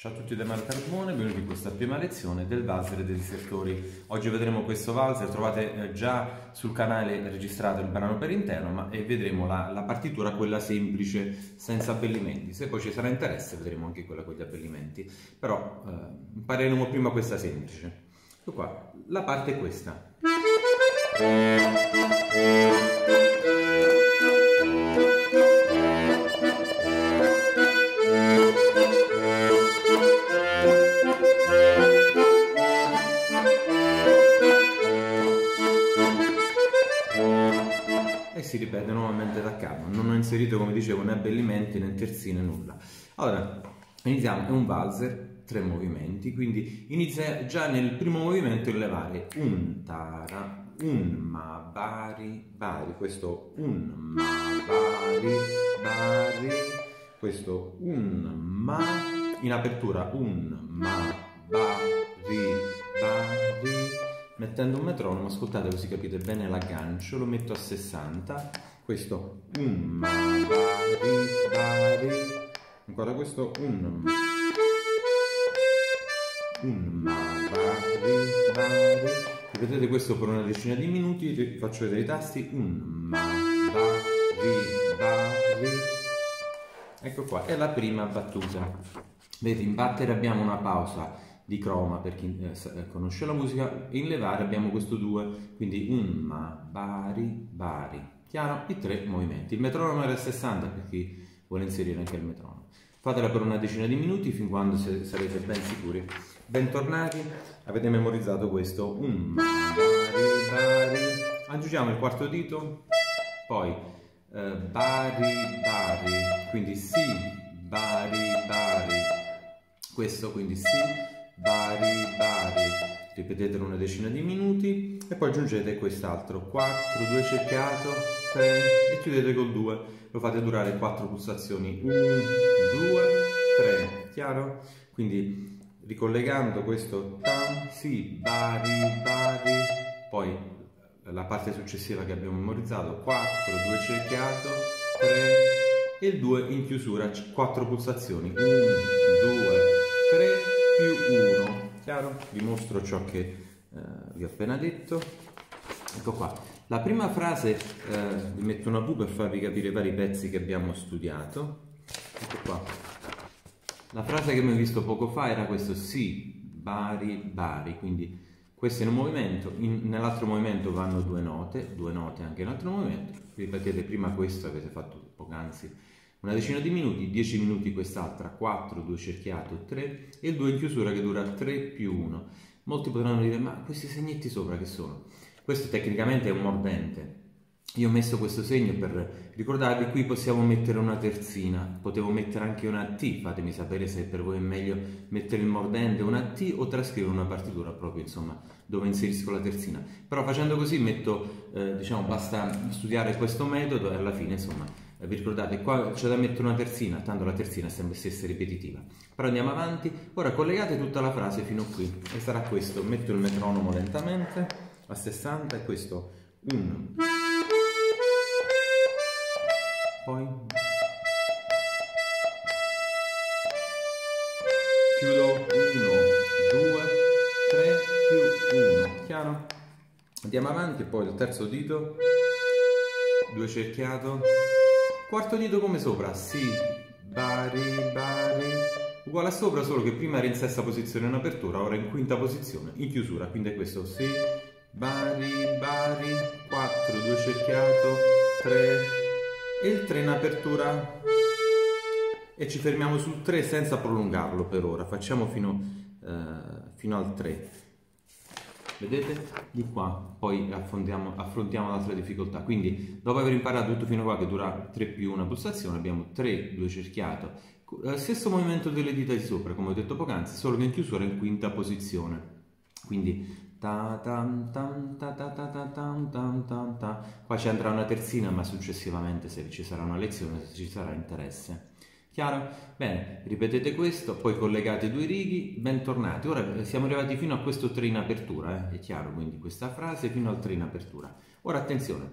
Ciao a tutti da Mario Carbone, benvenuti in questa prima lezione del valzer dei disertori. Oggi vedremo questo valzer, trovate eh, già sul canale registrato il brano per interno, ma e vedremo la, la, partitura, quella semplice, senza abbellimenti. Se poi ci sarà interesse vedremo anche quella con gli abbellimenti, però eh, impareremo prima questa semplice. Ecco qua, la parte è questa. Né abbellimenti né terzine, nulla. Allora, iniziamo, è un valzer, tre movimenti, quindi inizia già nel primo movimento il levare un tara, un ma bari bari, questo un ma bari bari, questo un ma, in apertura un ma bari bari, mettendo un metronomo, ascoltate così capite bene l'aggancio, lo metto a 60, questo un ma bari bari, ancora questo un un ma bari bari, ripetete questo per una decina di minuti, faccio vedere i tasti, un ma bari bari, ecco qua, è la prima battuta, vedete in battere abbiamo una pausa di croma per chi eh, eh, conosce la musica, in levare abbiamo questo 2, quindi un ma, bari, bari. Chiaro? I tre movimenti. Il metronomo era 60 per chi vuole inserire anche il metronomo. Fatela per una decina di minuti fin quando sarete ben sicuri. Bentornati, avete memorizzato questo un bari, bari. Aggiungiamo il quarto dito, poi eh, bari, bari, quindi si, bari, bari. Questo quindi si, bari bari ripetetelo una decina di minuti e poi aggiungete quest'altro 4 2 cerchiato 3 e chiudete col 2 lo fate durare 4 pulsazioni 1 2 3 chiaro quindi ricollegando questo tam si bari bari poi la parte successiva che abbiamo memorizzato 4 2 cerchiato 3 e il 2 in chiusura 4 pulsazioni 1 2 3 più 1. Chiaro? Vi mostro ciò che eh, vi ho appena detto. Ecco qua. La prima frase, eh, vi metto una V per farvi capire i vari pezzi che abbiamo studiato. Ecco qua. La frase che abbiamo visto poco fa era questo si, bari, bari, quindi questo in un movimento, nell'altro movimento vanno due note, due note anche in un altro movimento, ripetete prima questo avete fatto poc'anzi una decina di minuti, 10 minuti quest'altra, 4, 2 cerchiato, 3 e il 2 in chiusura che dura 3 più 1. Molti potranno dire, ma questi segnetti sopra che sono? Questo tecnicamente è un mordente. Io ho messo questo segno per ricordarvi, qui possiamo mettere una terzina, potevo mettere anche una T, fatemi sapere se per voi è meglio mettere il mordente una T o trascrivere una partitura proprio, insomma, dove inserisco la terzina. Però facendo così metto, eh, diciamo, basta studiare questo metodo e alla fine, insomma, vi ricordate qua c'è da mettere una terzina tanto la terzina sempre stessa ripetitiva però andiamo avanti ora collegate tutta la frase fino qui e sarà questo metto il metronomo lentamente a 60 e questo 1 poi. Chiudo 1 2 3 più 1 chiaro? andiamo avanti poi il terzo dito. 2 cerchiato. Quarto dito come sopra, si, bari, bari, uguale a sopra, solo che prima era in sesta posizione in apertura, ora in quinta posizione in chiusura, quindi è questo, si, bari, bari, 4, 2 cerchiato, 3 e il 3 in apertura. E ci fermiamo sul 3 senza prolungarlo per ora, facciamo fino, eh, fino al 3 vedete? Di qua. Poi affrontiamo, l'altra difficoltà. Quindi dopo aver imparato tutto fino a qua che dura 3 più una pulsazione abbiamo 3 2 cerchiato. Eh, stesso movimento delle dita di sopra come ho detto poc'anzi solo che in chiusura in quinta posizione. Quindi qua ci andrà una terzina ma successivamente se ci sarà una lezione se ci sarà interesse Chiaro? Bene, ripetete questo, poi collegate due righi, bentornati. Ora eh, siamo arrivati fino a questo 3 in apertura, eh? è chiaro, quindi questa frase fino al 3 in apertura. Ora attenzione,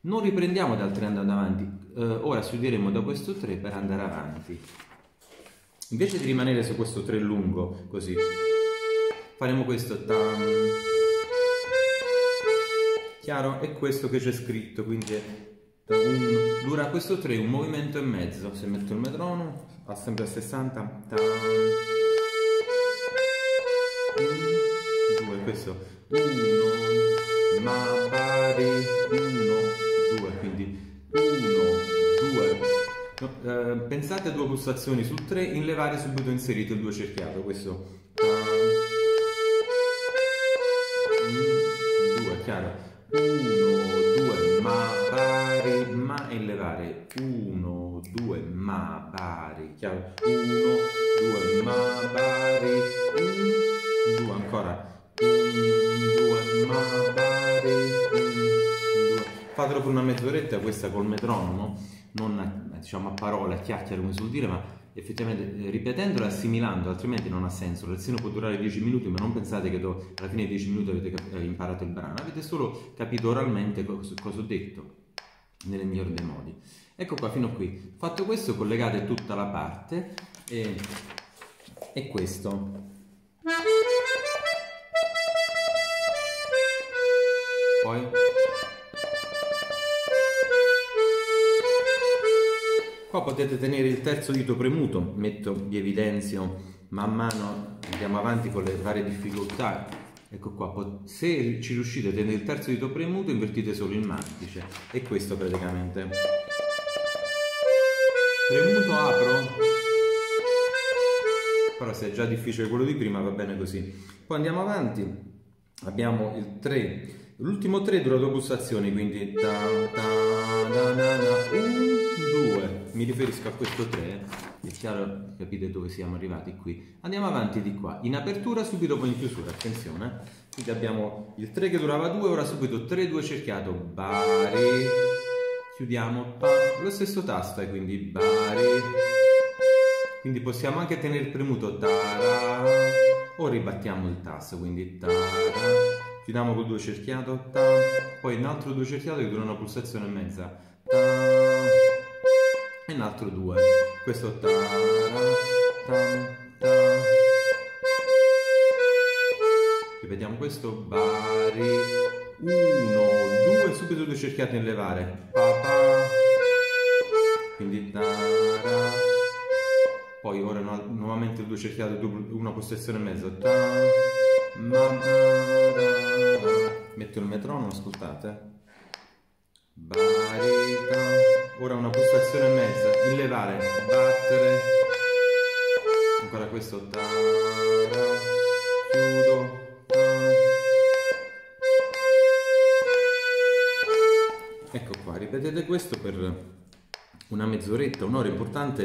non riprendiamo dal 3 andando avanti, eh, ora studieremo da questo 3 per andare avanti. invece di rimanere su questo 3 lungo, così, faremo questo tam, chiaro? È questo che c'è scritto, quindi è un, dura questo 3 un movimento e mezzo, se metto il metronomo, va sempre a 60, tam, 2, questo, 1, ma pari, 1, 2, quindi 1, 2, no, eh, pensate a due pulsazioni sul 3, in levare subito inserito il 2 cerchiato, questo, chiaro? 1, 2, ma pari, 1, 2, ancora 1, 2, ma pari, 1, 2. Fatelo per una mezz'oretta questa col metronomo, non diciamo a parole, a chiacchiere come suol dire, ma effettivamente eh, ripetendolo e assimilando, altrimenti non ha senso. La lezione può durare 10 minuti, ma non pensate che alla fine dei 10 minuti avete eh, imparato il brano, avete solo capito oralmente cosa ho detto nel miglior dei modi. Ecco qua, fino qui. Fatto questo, collegate tutta la parte e, e questo. Poi Qua potete tenere il terzo dito premuto, metto, vi evidenzio man mano andiamo avanti con le varie difficoltà. Ecco qua, se ci riuscite a tenere il terzo dito premuto invertite solo il mantice e questo praticamente. Premuto apro, però se è già difficile quello di prima va bene così. Poi andiamo avanti, abbiamo il 3, l'ultimo 3 dura due pulsazioni, quindi ta, ta, na, na, na, 1, 2 mi riferisco a questo 3, è chiaro, capite dove siamo arrivati qui. Andiamo avanti di qua, in apertura subito poi in chiusura, attenzione. Quindi abbiamo il 3 che durava 2, ora subito 3, 2 cerchiato, bari, chiudiamo, lo stesso tasto, e quindi bari. Quindi possiamo anche tenere premuto tara, o ribattiamo il tasto, quindi tara, chiudiamo col 2 cerchiato, ta, poi un altro 2 cerchiato che dura una pulsazione e mezza, ta, e un altro 2 questo ta, ta, ta. ripetiamo questo. Bari. 1 2 subito due cerchiate in levare. Quindi ta, ra. poi ora no, nuovamente due cerchiate una postazione e mezzo ta, ma, ra, ra. metto il metronomo ascoltate Barita. Ora una pulsazione e mezza. In levare. Battere. Ancora questo. Tara. Chiudo. Ecco qua, ripetete questo per una mezz'oretta, un'ora, importante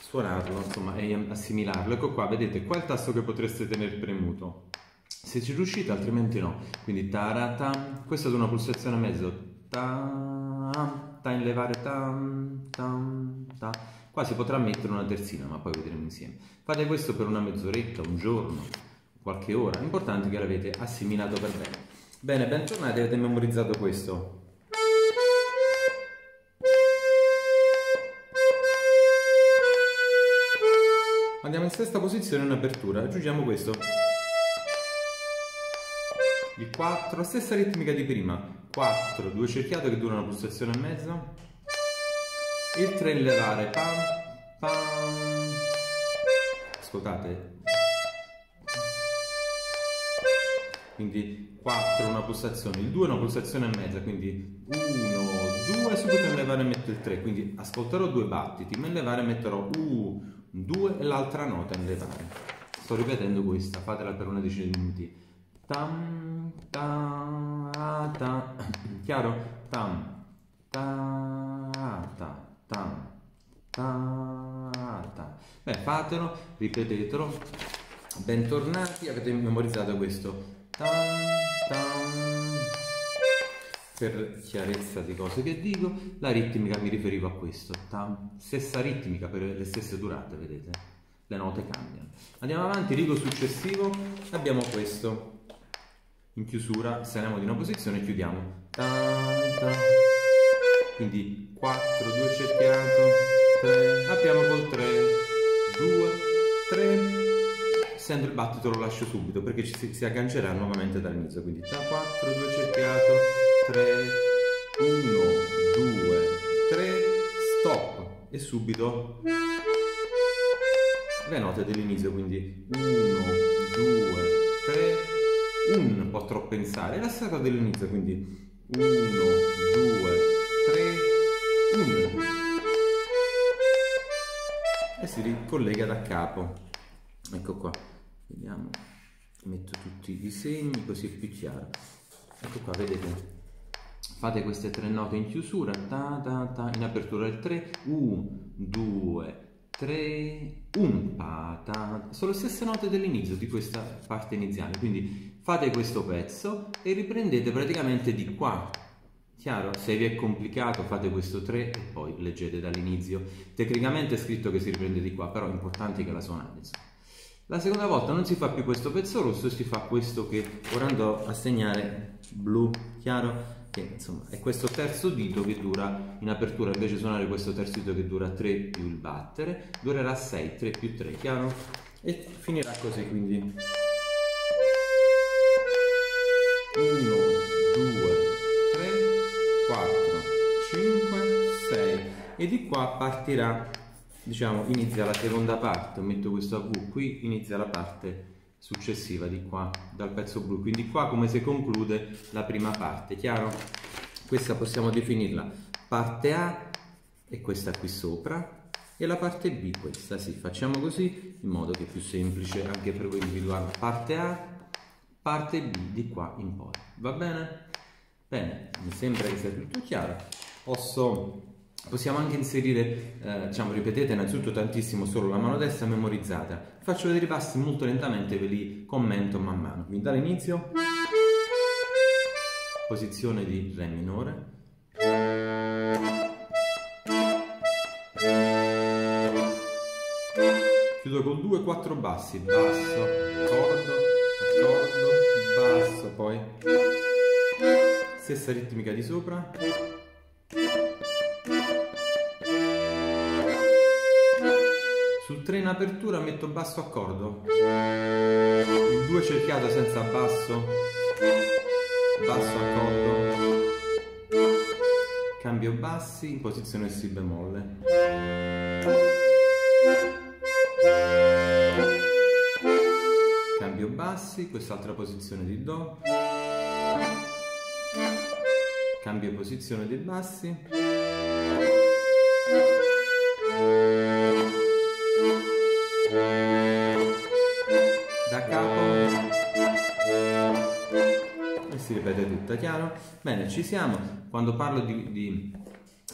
suonarlo, insomma, e assimilarlo. Ecco qua, vedete, qua è il tasto che potreste tenere premuto. Se ci riuscite, altrimenti no. Quindi tarata, questa è una pulsazione a mezzo, ta, ta in levare tam, tam, ta. Qua si potrà mettere una terzina, ma poi vedremo insieme. Fate questo per una mezz'oretta, un giorno, qualche ora. L'importante è che l'avete assimilato per bene. Bene, bentornati, avete memorizzato questo. Andiamo in sesta posizione in apertura, aggiungiamo questo. Il 4, stessa ritmica di prima. 4, 2 cerchiate che dura una pulsazione e mezza, il 3 in levare, pam, pam, ascoltate, quindi 4 una pulsazione, il 2 una pulsazione e mezza, quindi 1, 2, subito in levare metto il 3, quindi ascolterò due battiti, ma in levare metterò 1, 2 e l'altra nota in levare. Sto ripetendo questa, fatela per una decina di minuti. Tam, ta, ta. Chiaro? Tam, ta, ta, tam, ta, ta. Beh, fatelo, ripetetelo. Bentornati, avete memorizzato questo. Tam, tam. Per chiarezza di cose che dico, la ritmica mi riferivo a questo. Stessa ritmica per le stesse durate, vedete? Le note cambiano. Andiamo avanti, rigo successivo, abbiamo questo in chiusura saliamo di una posizione e chiudiamo quindi 4 2 cerchiato 3 apriamo col 3 sento il battito lo lascio subito perché ci si, si aggancerà nuovamente dall'inizio quindi da 4 2 cerchiato 3 1 2 3 stop. E subito. Le note dell'inizio quindi. 1 2 3 1 un po' troppo pensare. La stata dell'inizio quindi. 1 2 3 1 e si ricollega da capo. Ecco qua. Vediamo. Metto tutti i segni così è più chiaro. Ecco qua vedete fate queste tre note in chiusura ta, ta, ta, in apertura il 3 1 2 3 1 pa, ta. sono le stesse note dell'inizio di questa parte iniziale quindi fate questo pezzo e riprendete praticamente di qua chiaro? se vi è complicato fate questo 3 e poi leggete dall'inizio tecnicamente è scritto che si riprende di qua però è importante che la suonate. La seconda volta non si fa più questo pezzo rosso, si fa questo che ora andrò a segnare blu, chiaro? Che insomma è questo terzo dito che dura, in apertura invece di suonare questo terzo dito che dura 3 più il battere, durerà 6, 3 più 3, chiaro? E finirà così quindi. 1, 2, 3, 4, 5, 6 e di qua partirà diciamo inizia la seconda parte, metto questo V, qui inizia la parte successiva di qua, dal pezzo blu, quindi qua come si conclude la prima parte, chiaro? Questa possiamo definirla parte A e questa qui sopra e la parte B questa, sì, facciamo così in modo che è più semplice anche per voi individuare parte A, parte B di qua in poi, va bene? Bene, mi sembra che sia tutto chiaro, posso Possiamo anche inserire, eh, diciamo, ripetete innanzitutto tantissimo solo la mano destra memorizzata. Faccio vedere i passi molto lentamente, ve li commento man mano. Quindi dall'inizio, posizione di Re minore. Chiudo con 2, 4 bassi, basso, accordo, accordo, basso, poi stessa ritmica di sopra. 3 in apertura metto basso accordo. Il 2 cerchiato senza basso. Basso accordo. Cambio bassi in posizione Si bemolle. Cambio bassi, quest'altra posizione di Do. Cambio posizione dei bassi. Chiaro? Bene, ci siamo. Quando parlo di, di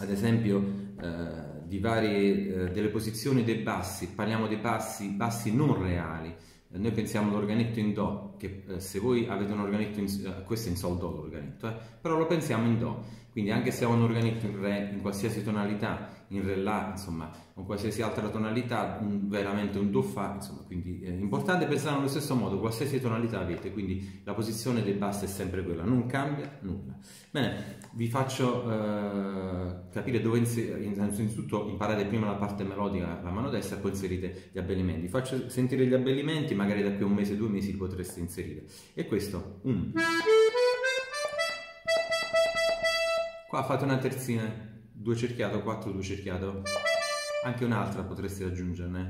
ad esempio, eh, di varie, eh, delle posizioni dei bassi, parliamo dei bassi, bassi non reali, noi pensiamo all'organetto in Do, che eh, se voi avete un organetto in eh, questo è in Sol Do l'organetto, eh, però lo pensiamo in Do, quindi anche se ho un organetto in Re, in qualsiasi tonalità, in Re La, insomma, con qualsiasi altra tonalità, un, veramente un Do Fa, insomma, quindi è importante pensare allo stesso modo, qualsiasi tonalità avete, quindi la posizione dei bassi è sempre quella, non cambia nulla. Bene, vi faccio eh, capire dove innanzitutto imparate prima la parte melodica, la mano destra, poi inserite gli abbellimenti. Faccio sentire gli abbellimenti, magari da qui a un mese, due mesi li potreste inserire. E questo, un. Qua fate una terzina, due cerchiato, quattro, due cerchiato. Anche un'altra potreste aggiungerne.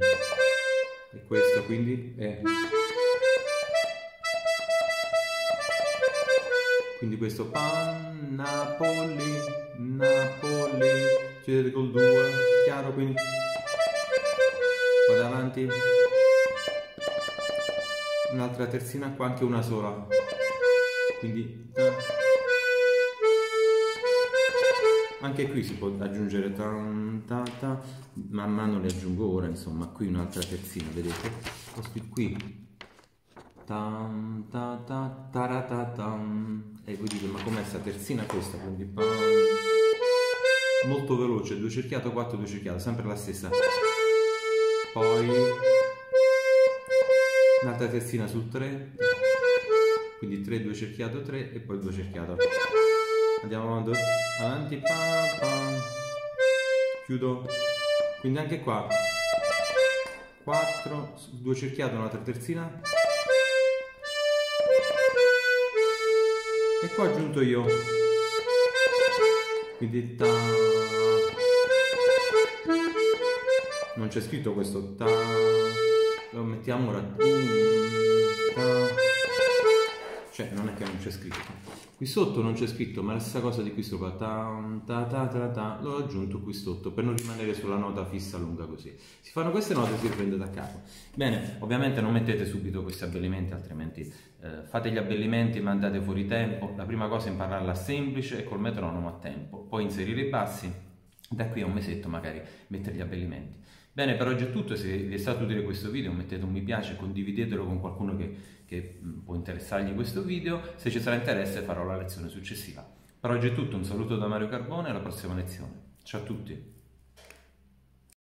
E questo quindi è... Quindi questo pan, Napoli, Napoli, chiudete col 2, chiaro quindi? Vado avanti, un'altra terzina qua, anche una sola, quindi anche qui si può aggiungere tan, ta, man mano le aggiungo ora, insomma, qui un'altra terzina, vedete? Questo qui Tam, ta, ta, taratatam. E voi dite, ma com'è sta terzina questa? Quindi. Molto veloce, due cerchiato, quattro, due cerchiato, sempre la stessa. Poi un'altra terzina sul 3. Quindi 3, 2 cerchiato, 3 e poi 2 cerchiato. Andiamo avanti, avanti pam, pam. Chiudo. Quindi anche qua 4, due cerchiate, una terzina. E qua ho aggiunto io. Quindi ta. Non c'è scritto questo ta. Lo mettiamo ora. Ta. Cioè, non è che non c'è scritto. Qui sotto non c'è scritto, ma la stessa cosa di qui sopra, ta, ta, ta, ta, l'ho aggiunto qui sotto per non rimanere sulla nota fissa lunga così. Si fanno queste note e si riprende da capo. Bene, ovviamente non mettete subito questi abbellimenti, altrimenti eh, fate gli abbellimenti ma andate fuori tempo. La prima cosa è impararla semplice e col metronomo a tempo, poi inserire i bassi, da qui a un mesetto magari mettere gli abbellimenti. Bene, per oggi è tutto, se vi è stato utile questo video mettete un mi piace, condividetelo con qualcuno che, che può interessargli questo video, se ci sarà interesse farò la lezione successiva. Per oggi è tutto, un saluto da Mario Carbone e alla prossima lezione. Ciao a tutti!